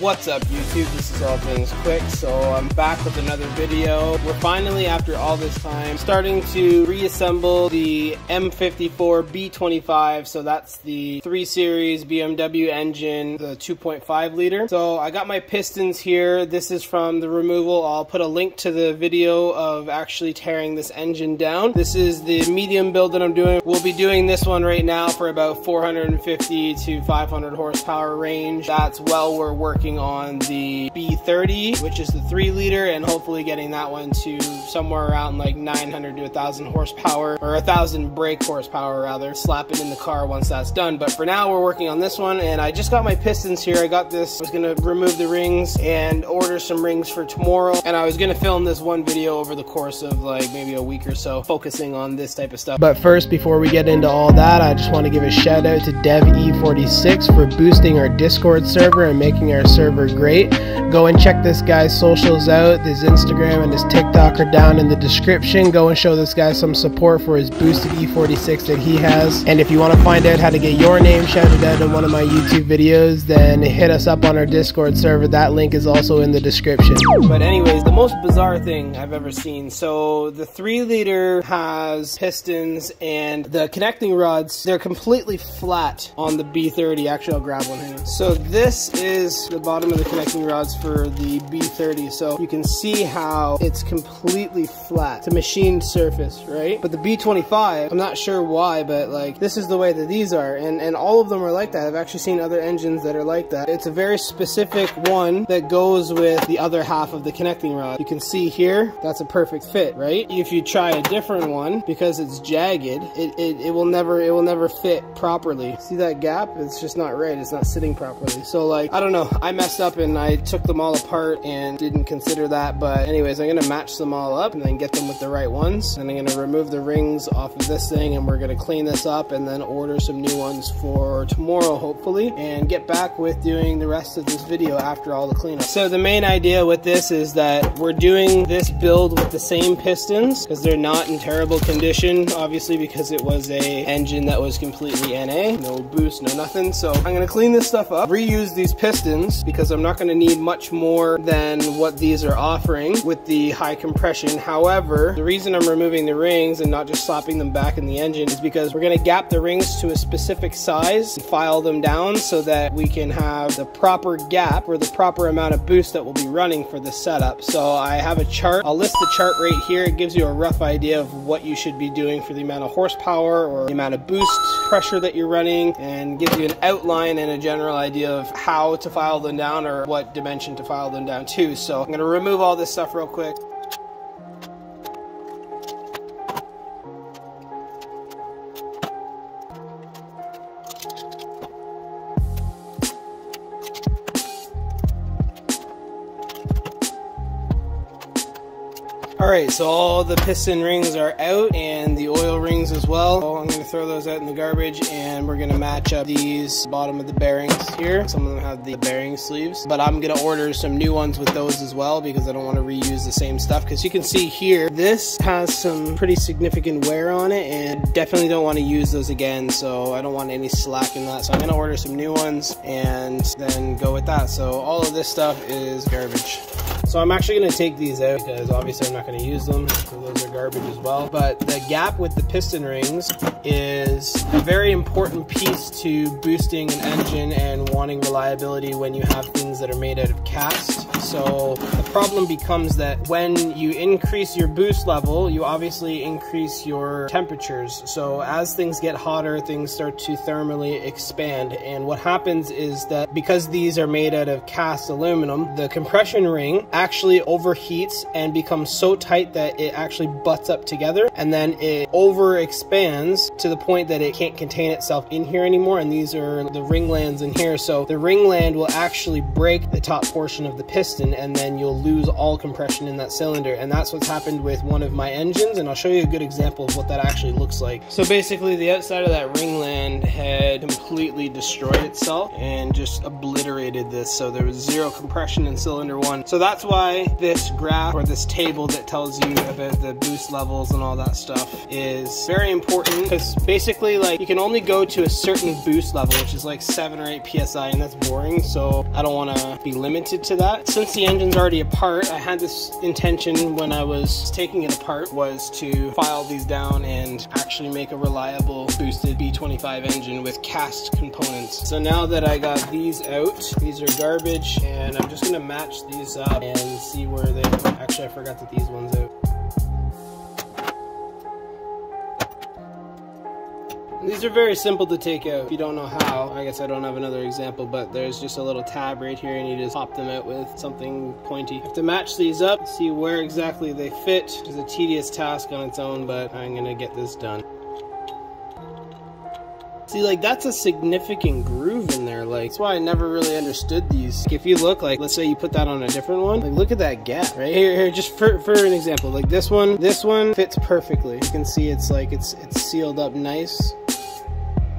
What's up YouTube, this is All Things Quick, so I'm back with another video. We're finally, after all this time, starting to reassemble the M54 B25, so that's the 3 Series BMW engine, the 2.5 liter. So I got my pistons here, this is from the removal, I'll put a link to the video of actually tearing this engine down. This is the medium build that I'm doing. We'll be doing this one right now for about 450 to 500 horsepower range. That's well we're working working on the B30, which is the 3 liter, and hopefully getting that one to somewhere around like 900 to 1,000 horsepower, or 1,000 brake horsepower rather. Slap it in the car once that's done. But for now, we're working on this one, and I just got my pistons here. I got this, I was gonna remove the rings and order some rings for tomorrow, and I was gonna film this one video over the course of like maybe a week or so, focusing on this type of stuff. But first, before we get into all that, I just want to give a shout out to DevE46 for boosting our Discord server and making our server great. Go and check this guy's socials out. His Instagram and his TikTok are down in the description. Go and show this guy some support for his boosted E46 that he has. And if you want to find out how to get your name shouted out in one of my YouTube videos, then hit us up on our Discord server. That link is also in the description. But anyways, the most bizarre thing I've ever seen. So the 3 liter has pistons and the connecting rods, they're completely flat on the B30. Actually, I'll grab one here. So this is the bottom of the connecting rods for the B30. So you can see how it's completely flat. It's a machined surface, right? But the B25, I'm not sure why, but like this is the way that these are. And, and all of them are like that. I've actually seen other engines that are like that. It's a very specific one that goes with the other half of the connecting rod. You can see here, that's a perfect fit, right? If you try a different one, because it's jagged, it, it, it will never, it will never fit properly. See that gap? It's just not right. It's not sitting properly. So like, I don't know. I messed up and I took them all apart and didn't consider that. But anyways, I'm gonna match them all up and then get them with the right ones. And I'm gonna remove the rings off of this thing and we're gonna clean this up and then order some new ones for tomorrow, hopefully, and get back with doing the rest of this video after all the cleanup. So the main idea with this is that we're doing this build with the same pistons because they're not in terrible condition, obviously because it was a engine that was completely NA, no boost, no nothing. So I'm gonna clean this stuff up, reuse these pistons because I'm not gonna need much more than what these are offering with the high compression. However, the reason I'm removing the rings and not just slapping them back in the engine is because we're gonna gap the rings to a specific size, file them down so that we can have the proper gap or the proper amount of boost that we'll be running for the setup. So I have a chart. I'll list the chart right here. It gives you a rough idea of what you should be doing for the amount of horsepower or the amount of boost pressure that you're running and gives you an outline and a general idea of how to file them down or what dimension to file them down to. So I'm gonna remove all this stuff real quick. All right, so all the piston rings are out and the oil rings as well. So I'm gonna throw those out in the garbage and we're gonna match up these bottom of the bearings here. Some of them have the bearing sleeves, but I'm gonna order some new ones with those as well because I don't wanna reuse the same stuff. Because you can see here, this has some pretty significant wear on it and definitely don't wanna use those again. So I don't want any slack in that. So I'm gonna order some new ones and then go with that. So all of this stuff is garbage. So I'm actually gonna take these out because obviously I'm not gonna use them, so those are garbage as well. But the gap with the piston rings is a very important piece to boosting an engine and wanting reliability when you have things that are made out of cast. So the problem becomes that when you increase your boost level, you obviously increase your temperatures. So as things get hotter, things start to thermally expand. And what happens is that because these are made out of cast aluminum, the compression ring actually overheats and becomes so tight that it actually butts up together and then it over expands to the point that it can't contain itself in here anymore. And these are the ringlands in here. So the ringland will actually break the top portion of the piston and then you'll lose all compression in that cylinder. And that's what's happened with one of my engines. And I'll show you a good example of what that actually looks like. So basically the outside of that ringland had completely destroyed itself and just obliterated this. So there was zero compression in cylinder one. So that's why this graph or this table that tells you about the boost levels and all that stuff is very important because basically like you can only go to a certain boost level, which is like seven or eight PSI and that's boring. So I don't want to be limited to that. Since the engine's already apart, I had this intention when I was taking it apart was to file these down and actually make a reliable boosted B25 engine with cast components. So now that I got these out, these are garbage and I'm just gonna match these up and see where they, actually I forgot that these ones out. These are very simple to take out if you don't know how. I guess I don't have another example, but there's just a little tab right here and you just pop them out with something pointy. Have to match these up, see where exactly they fit. It's a tedious task on its own, but I'm gonna get this done. See, like, that's a significant groove in there. Like, that's why I never really understood these. If you look, like, let's say you put that on a different one, like, look at that gap, right? Here, here, just for, for an example, like this one, this one fits perfectly. You can see it's like, it's, it's sealed up nice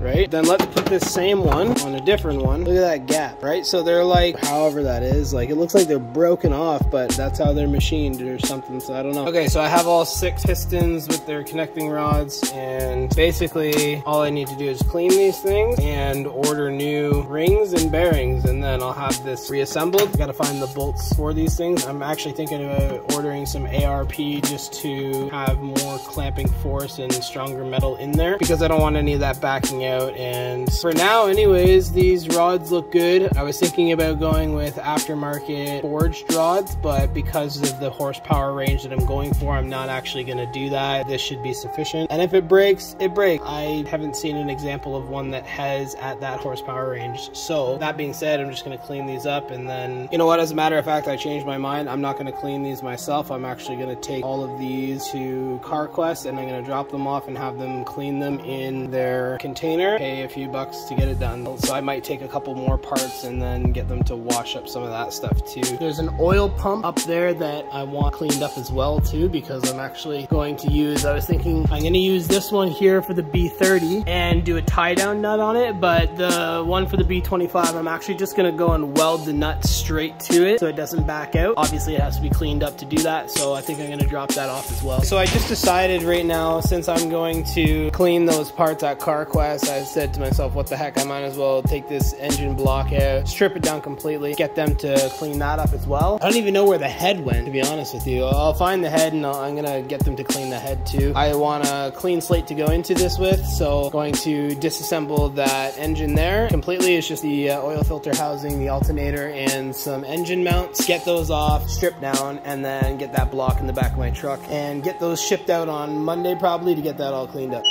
right? Then let's put this same one on a different one. Look at that gap, right? So they're like, however that is, like it looks like they're broken off, but that's how they're machined or something, so I don't know. Okay, so I have all six pistons with their connecting rods, and basically all I need to do is clean these things and order new rings and bearings, and then I'll have this reassembled. I gotta find the bolts for these things. I'm actually thinking about ordering some ARP just to have more clamping force and stronger metal in there because I don't want any of that backing out out and for now anyways these rods look good. I was thinking about going with aftermarket forged rods but because of the horsepower range that I'm going for I'm not actually going to do that. This should be sufficient. And if it breaks it breaks. I haven't seen an example of one that has at that horsepower range. So that being said I'm just going to clean these up and then you know what as a matter of fact I changed my mind. I'm not going to clean these myself. I'm actually going to take all of these to CarQuest and I'm going to drop them off and have them clean them in their container pay a few bucks to get it done. So I might take a couple more parts and then get them to wash up some of that stuff too. There's an oil pump up there that I want cleaned up as well too because I'm actually going to use, I was thinking I'm going to use this one here for the B30 and do a tie down nut on it, but the one for the B25 I'm actually just going to go and weld the nut straight to it so it doesn't back out. Obviously it has to be cleaned up to do that, so I think I'm going to drop that off as well. So I just decided right now since I'm going to clean those parts at CarQuest, I said to myself, what the heck, I might as well take this engine block out, strip it down completely, get them to clean that up as well. I don't even know where the head went, to be honest with you. I'll find the head and i am gonna get them to clean the head too. I want a clean slate to go into this with, so going to disassemble that engine there completely. It's just the uh, oil filter housing, the alternator, and some engine mounts. Get those off, strip down, and then get that block in the back of my truck and get those shipped out on Monday probably to get that all cleaned up.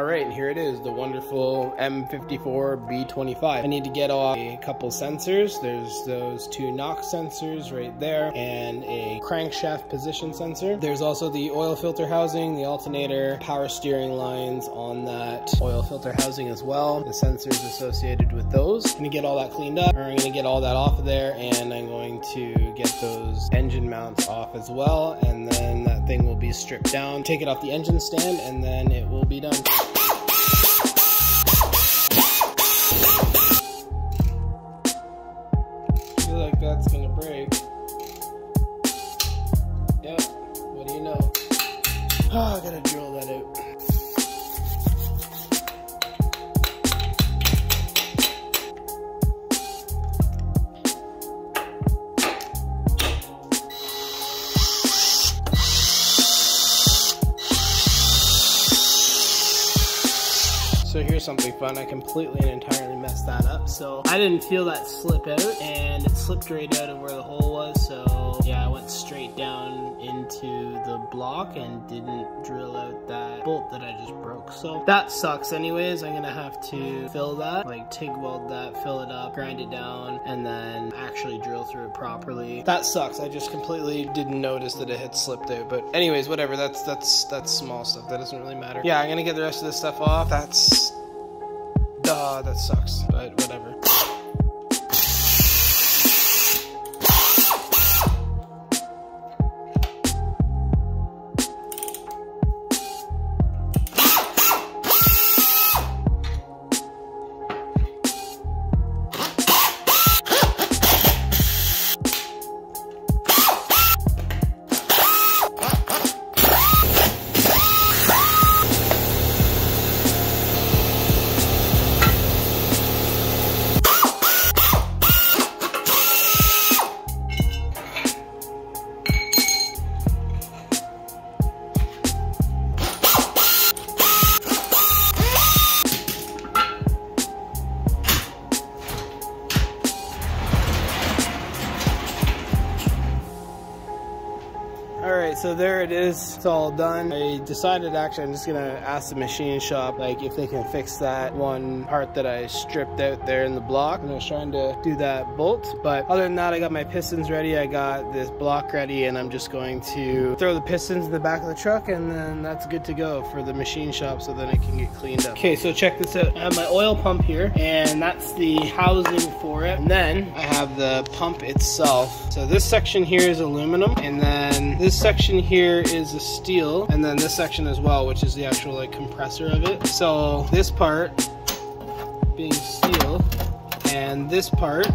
Alright, and here it is, the wonderful M54B25. I need to get off a couple sensors. There's those two knock sensors right there, and a crankshaft position sensor. There's also the oil filter housing, the alternator, power steering lines on that oil filter housing as well. The sensors associated with those. I'm gonna get all that cleaned up, I'm gonna get all that off of there, and I'm going to get those engine mounts off as well, and then that thing will be stripped down, take it off the engine stand, and then it will be done. So here's something fun. I completely and entirely messed that up. So I didn't feel that slip out and it slipped right out of where the hole was. So yeah, I went straight down into the block and didn't drill out that bolt that I just broke. So that sucks anyways. I'm gonna have to fill that, like TIG weld that, fill it up, grind it down, and then actually drill through it properly. That sucks. I just completely didn't notice that it had slipped out. But anyways, whatever. That's that's that's small stuff. That doesn't really matter. Yeah, I'm gonna get the rest of this stuff off. That's uh, that sucks. But whatever. It's all done. I decided actually I'm just gonna ask the machine shop like if they can fix that one part that I stripped out there in the block. And I was trying to do that bolt. But other than that, I got my pistons ready. I got this block ready and I'm just going to throw the pistons in the back of the truck and then that's good to go for the machine shop so then it can get cleaned up. Okay, so check this out. I have my oil pump here and that's the housing for it. And then I have the pump itself. So this section here is aluminum and then this section here is a steel and then this section as well, which is the actual like compressor of it. So this part being steel and this part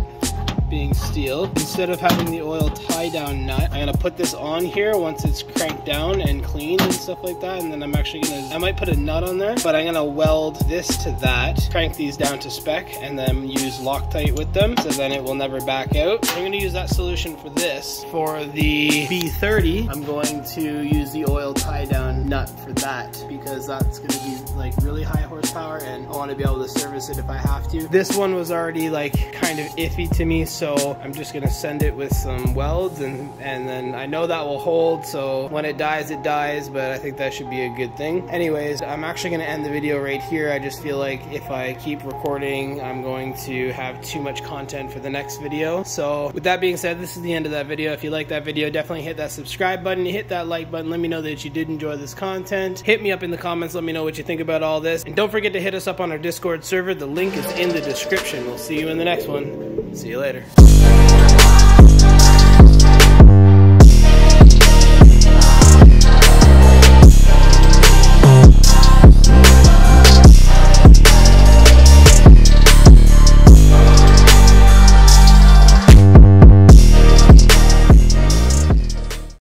being steel. Instead of having the oil tie down nut, I'm gonna put this on here once it's cranked down and cleaned and stuff like that. And then I'm actually gonna, I might put a nut on there, but I'm gonna weld this to that, crank these down to spec, and then use Loctite with them. So then it will never back out. I'm gonna use that solution for this. For the B30, I'm going to use the oil tie down nut for that because that's gonna be like really high horsepower and I wanna be able to service it if I have to. This one was already like kind of iffy to me, so I'm just gonna send it with some welds and, and then I know that will hold, so when it dies, it dies, but I think that should be a good thing. Anyways, I'm actually gonna end the video right here. I just feel like if I keep recording, I'm going to have too much content for the next video. So with that being said, this is the end of that video. If you like that video, definitely hit that subscribe button, hit that like button, let me know that you did enjoy this content. Hit me up in the comments, let me know what you think about all this. And don't forget to hit us up on our Discord server. The link is in the description. We'll see you in the next one. See you later. Yeah.